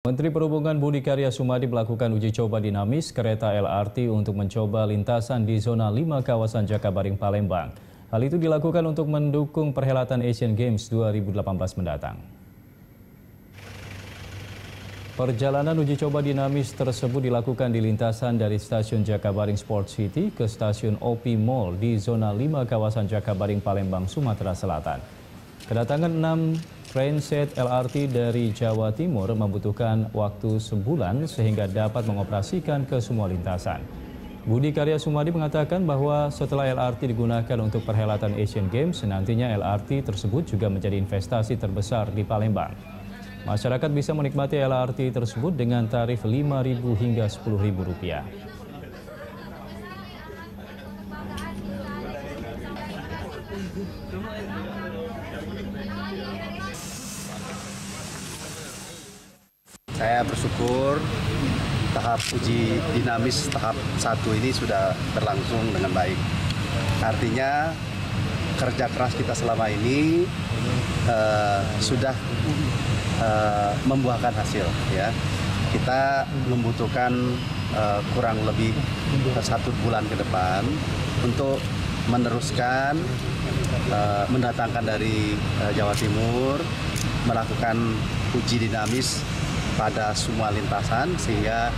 Menteri Perhubungan Budi Karya Sumadi melakukan uji coba dinamis kereta LRT untuk mencoba lintasan di zona 5 kawasan Jakabaring Palembang. Hal itu dilakukan untuk mendukung perhelatan Asian Games 2018 mendatang. Perjalanan uji coba dinamis tersebut dilakukan di lintasan dari stasiun Jakabaring Sport City ke stasiun OP Mall di zona 5 kawasan Jakabaring Palembang, Sumatera Selatan. Kedatangan 6 Trainset LRT dari Jawa Timur membutuhkan waktu sebulan sehingga dapat mengoperasikan ke semua lintasan. Budi Karya Sumadi mengatakan bahwa setelah LRT digunakan untuk perhelatan Asian Games, nantinya LRT tersebut juga menjadi investasi terbesar di Palembang. Masyarakat bisa menikmati LRT tersebut dengan tarif Rp5.000 hingga Rp10.000. Saya bersyukur tahap uji dinamis tahap satu ini sudah berlangsung dengan baik. Artinya kerja keras kita selama ini uh, sudah uh, membuahkan hasil ya. Kita membutuhkan uh, kurang lebih satu bulan ke depan untuk meneruskan uh, mendatangkan dari uh, Jawa Timur melakukan uji dinamis pada semua lintasan sehingga